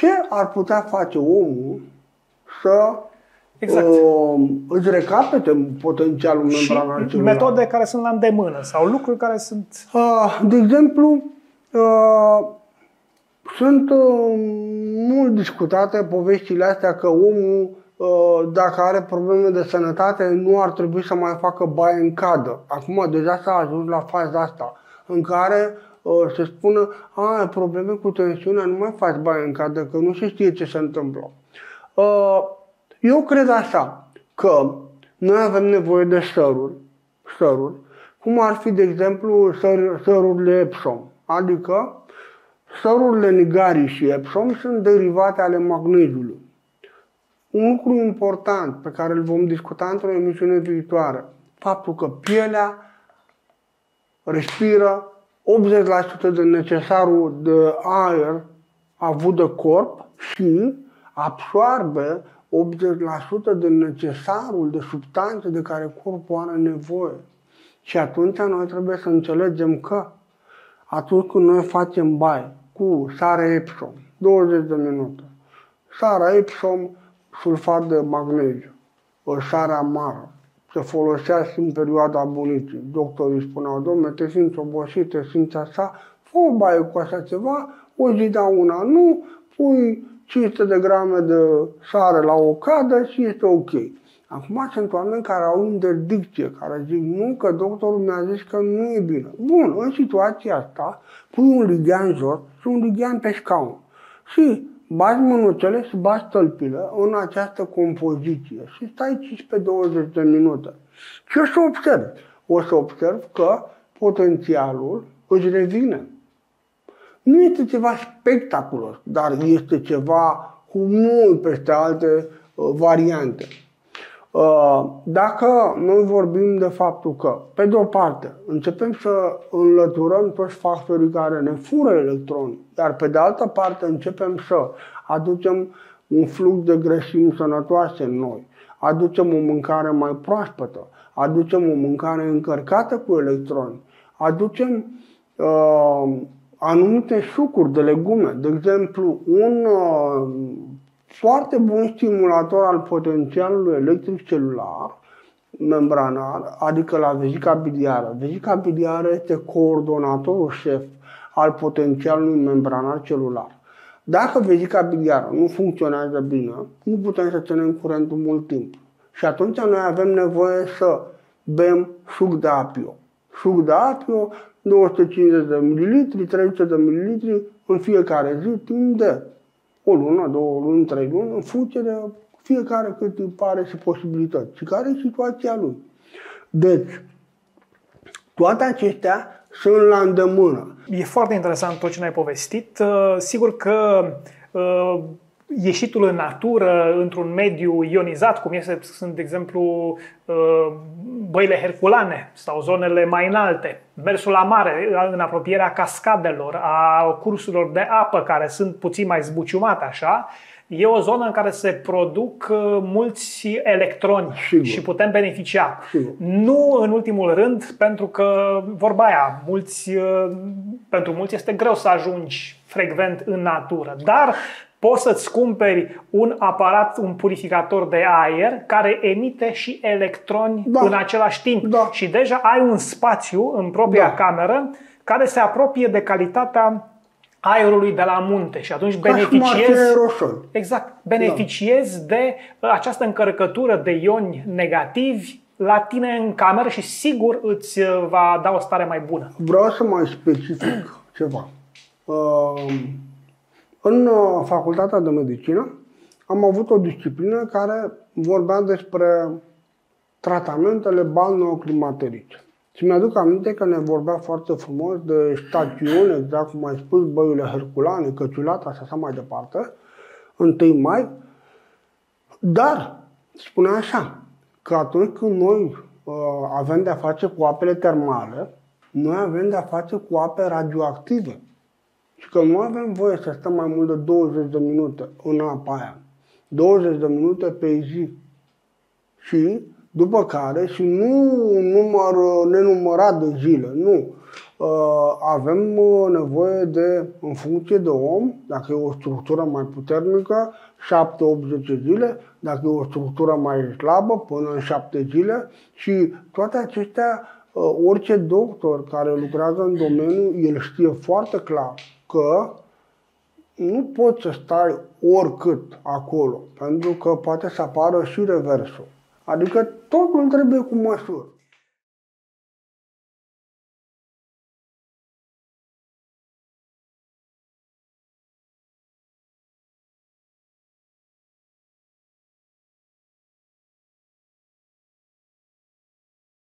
Ce ar putea face omul să exact. uh, îți recapete potențialul membranar celular? metode care sunt la îndemână sau lucruri care sunt... Uh, de exemplu, uh, sunt uh, mult discutate poveștile astea că omul uh, dacă are probleme de sănătate, nu ar trebui să mai facă baie în cadă. Acum deja s-a ajuns la faza asta, în care uh, se spună, a, ai probleme cu tensiunea, nu mai faci baie în cadă, că nu se știe ce se întâmplă. Uh, eu cred așa, că noi avem nevoie de săruri, săruri, cum ar fi, de exemplu, săr, sărurile Epsom. Adică, sărurile Nigari și Epsom sunt derivate ale magneziului. Un lucru important pe care îl vom discuta într-o emisiune viitoare, faptul că pielea respiră 80% de necesarul de aer avut de corp și absoarbe 80% de necesarul de substanțe de care corpul are nevoie. Și atunci noi trebuie să înțelegem că atunci când noi facem baie cu sare Epsom, 20 de minute, sarea Epsom, sulfat de magneziu, o sare amară, se folosea și în perioada bunicii. Doctorii spuneau, domnule, te simți obosit, te simți așa, fă o baie cu așa ceva, o zi da una, nu, pui 500 de grame de sare la o cadă și este ok. Acum sunt oameni care au interdicție, care zic nu, că doctorul mi-a zis că nu e bine. Bun, în situația asta, pui un lighean jos și un lighean pe scaun. Și bagi mânuțele și bagi tălpile în această compoziție și stai 15-20 de minute. Și o să observ? O să observ că potențialul își revine. Nu este ceva spectaculos, dar este ceva cu mult peste alte uh, variante. Uh, dacă noi vorbim de faptul că, pe de o parte, începem să înlăturăm toți factorii care ne fură electroni, iar pe de altă parte începem să aducem un flux de grăsimi sănătoase în noi, aducem o mâncare mai proaspătă, aducem o mâncare încărcată cu electroni, aducem uh, anumite sucuri de legume. De exemplu, un uh, foarte bun stimulator al potențialului electric celular membranar, adică la vezica biliară. Vezica biliară este coordonatorul șef al potențialului membranar celular. Dacă vezica biliară nu funcționează bine, nu putem să ținem curentul mult timp. Și atunci noi avem nevoie să bem suc de apio. Suc de apio 250 de ml, 300 de ml în fiecare zi, timp de o lună, două luni, trei luni, în funcție de fiecare cât îi pare și posibilități și care e situația lui. Deci, toate acestea sunt la îndemână. E foarte interesant tot ce ne-ai povestit. Uh, sigur că uh, ieșitul în natură, într-un mediu ionizat, cum este, sunt, de exemplu, uh, băile herculane sau zonele mai înalte, mersul la mare, în apropierea cascadelor, a cursurilor de apă care sunt puțin mai zbuciumate așa, e o zonă în care se produc uh, mulți electroni Sigur. și putem beneficia. Sigur. Nu în ultimul rând, pentru că, vorba aia, mulți, uh, pentru mulți este greu să ajungi frecvent în natură, dar poți să-ți cumperi un aparat, un purificator de aer care emite și electroni da. în același timp. Da. Și deja ai un spațiu în propria da. cameră care se apropie de calitatea aerului de la munte și atunci Ca beneficiezi exact, beneficiezi da. de această încărcătură de ioni negativi la tine în cameră și sigur îți va da o stare mai bună. Vreau să mai specific ceva. Uh, în uh, facultatea de medicină am avut o disciplină care vorbea despre tratamentele balneoclimaterice. Și mi-aduc aminte că ne vorbea foarte frumos de stațiuni, exact cum ai spus, băile herculane, căciulata și așa mai departe, 1 mai. Dar spunea așa, că atunci când noi uh, avem de-a face cu apele termale, noi avem de-a face cu ape radioactive și că nu avem voie să stăm mai mult de 20 de minute în apa aia. 20 de minute pe zi. Și după care, și nu număr nenumărat de zile, nu. Uh, avem uh, nevoie de, în funcție de om, dacă e o structură mai puternică, 7-80 zile, dacă e o structură mai slabă, până în 7 zile și toate acestea, uh, orice doctor care lucrează în domeniu, el știe foarte clar că nu poți să stai oricât acolo, pentru că poate să apară și reversul. Adică totul trebuie cu măsură.